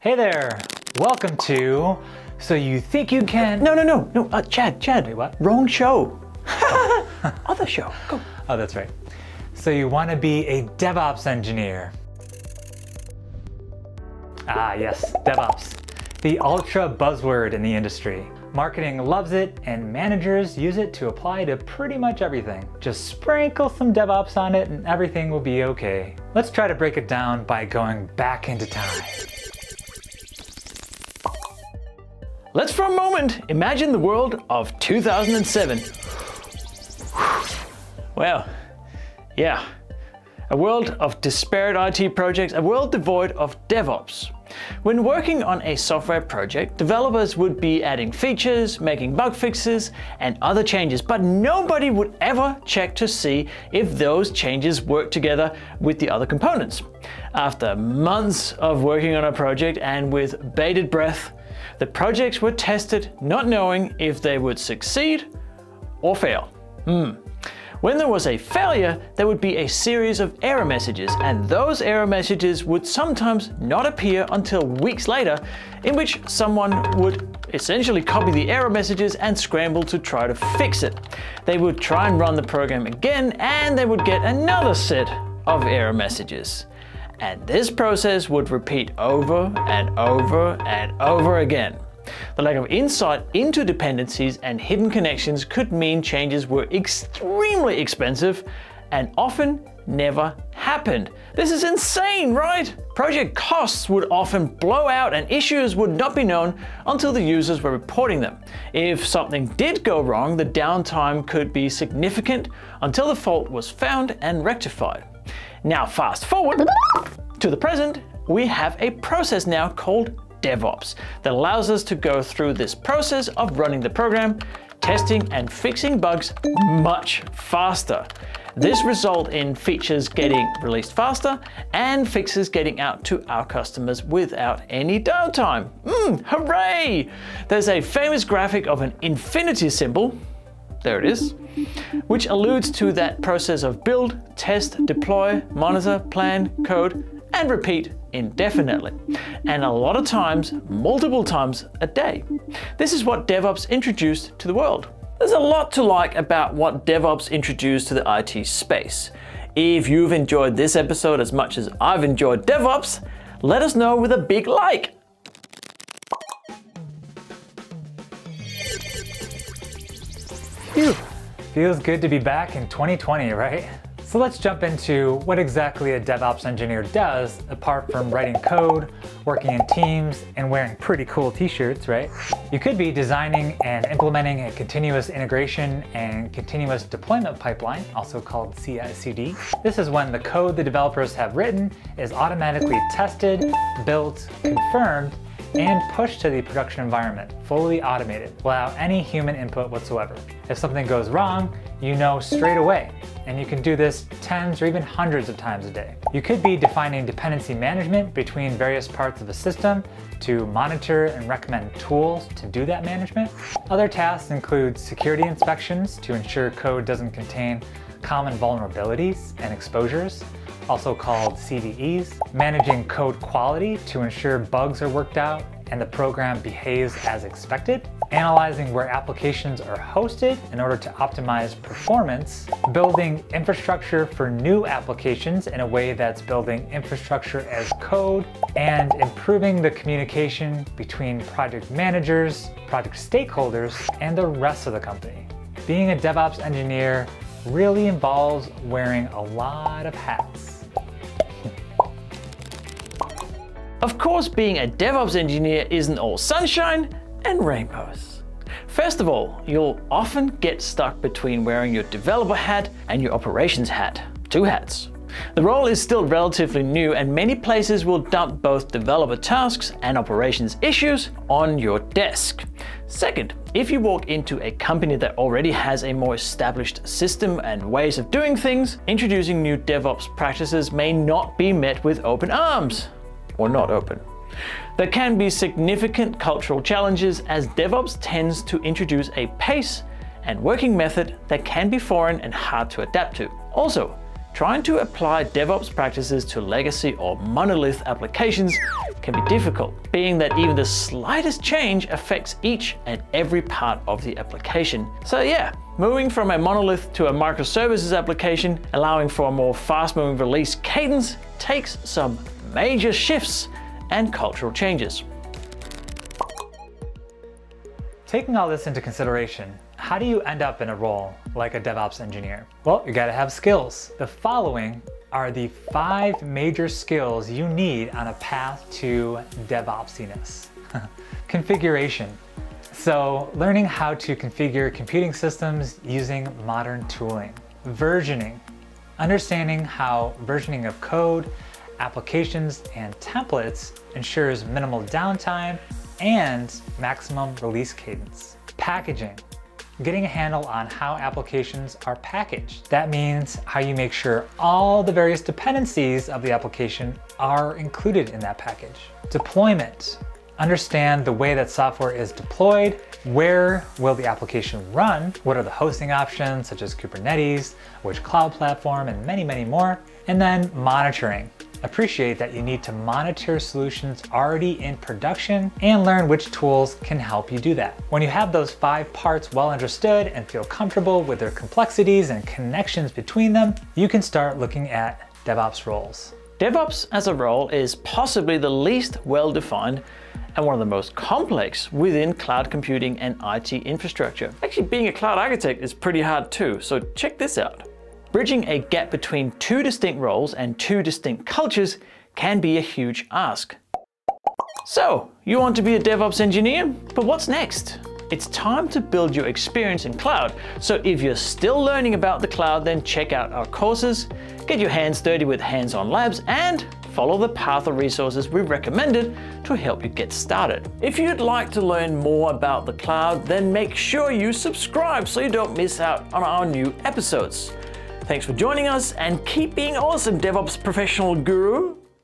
Hey there, welcome to So You Think You Can. No, no, no, no, uh, Chad, Chad. Wait, what? Wrong show. Other show. Go. Oh, that's right. So you want to be a DevOps engineer. Ah, yes, DevOps. The ultra buzzword in the industry. Marketing loves it, and managers use it to apply to pretty much everything. Just sprinkle some DevOps on it, and everything will be okay. Let's try to break it down by going back into time. Let's for a moment imagine the world of 2007. Well, yeah, a world of disparate IT projects, a world devoid of DevOps. When working on a software project, developers would be adding features, making bug fixes, and other changes, but nobody would ever check to see if those changes work together with the other components. After months of working on a project and with bated breath, the projects were tested not knowing if they would succeed or fail. Hmm. When there was a failure, there would be a series of error messages, and those error messages would sometimes not appear until weeks later, in which someone would essentially copy the error messages and scramble to try to fix it. They would try and run the program again, and they would get another set of error messages. And this process would repeat over and over and over again. The lack of insight into dependencies and hidden connections could mean changes were extremely expensive and often never happened. This is insane, right? Project costs would often blow out and issues would not be known until the users were reporting them. If something did go wrong, the downtime could be significant until the fault was found and rectified. Now fast forward to the present, we have a process now called DevOps that allows us to go through this process of running the program, testing and fixing bugs much faster. This results in features getting released faster and fixes getting out to our customers without any downtime. Mm, hooray! There's a famous graphic of an infinity symbol, there it is, which alludes to that process of build, test, deploy, monitor, plan, code, and repeat indefinitely, and a lot of times, multiple times a day. This is what DevOps introduced to the world. There's a lot to like about what DevOps introduced to the IT space. If you've enjoyed this episode as much as I've enjoyed DevOps, let us know with a big like. Phew. Feels good to be back in 2020, right? So let's jump into what exactly a DevOps engineer does apart from writing code, working in teams, and wearing pretty cool t-shirts, right? You could be designing and implementing a continuous integration and continuous deployment pipeline, also called CI/CD. This is when the code the developers have written is automatically tested, built, confirmed, and pushed to the production environment, fully automated, without any human input whatsoever. If something goes wrong, you know straight away, and you can do this tens or even hundreds of times a day. You could be defining dependency management between various parts of a system to monitor and recommend tools to do that management. Other tasks include security inspections to ensure code doesn't contain common vulnerabilities and exposures, also called CVEs, managing code quality to ensure bugs are worked out and the program behaves as expected, analyzing where applications are hosted in order to optimize performance, building infrastructure for new applications in a way that's building infrastructure as code, and improving the communication between project managers, project stakeholders, and the rest of the company. Being a DevOps engineer really involves wearing a lot of hats. Of course, being a DevOps engineer isn't all sunshine and rainbows. First of all, you'll often get stuck between wearing your developer hat and your operations hat. Two hats. The role is still relatively new and many places will dump both developer tasks and operations issues on your desk. Second, if you walk into a company that already has a more established system and ways of doing things, introducing new DevOps practices may not be met with open arms or not open. There can be significant cultural challenges as DevOps tends to introduce a pace and working method that can be foreign and hard to adapt to. Also, Trying to apply DevOps practices to legacy or monolith applications can be difficult, being that even the slightest change affects each and every part of the application. So yeah, moving from a monolith to a microservices application, allowing for a more fast-moving release cadence, takes some major shifts and cultural changes. Taking all this into consideration, how do you end up in a role like a DevOps engineer? Well, you gotta have skills. The following are the five major skills you need on a path to DevOpsiness. Configuration. So learning how to configure computing systems using modern tooling. Versioning. Understanding how versioning of code, applications, and templates ensures minimal downtime and maximum release cadence. Packaging, getting a handle on how applications are packaged. That means how you make sure all the various dependencies of the application are included in that package. Deployment, understand the way that software is deployed, where will the application run, what are the hosting options such as Kubernetes, which cloud platform, and many, many more. And then monitoring, Appreciate that you need to monitor solutions already in production and learn which tools can help you do that. When you have those five parts well understood and feel comfortable with their complexities and connections between them, you can start looking at DevOps roles. DevOps as a role is possibly the least well-defined and one of the most complex within cloud computing and IT infrastructure. Actually, being a cloud architect is pretty hard too, so check this out. Bridging a gap between two distinct roles and two distinct cultures can be a huge ask. So, you want to be a DevOps engineer? But what's next? It's time to build your experience in cloud. So if you're still learning about the cloud, then check out our courses, get your hands dirty with hands-on labs, and follow the path of resources we've recommended to help you get started. If you'd like to learn more about the cloud, then make sure you subscribe so you don't miss out on our new episodes. Thanks for joining us and keep being awesome, DevOps professional guru.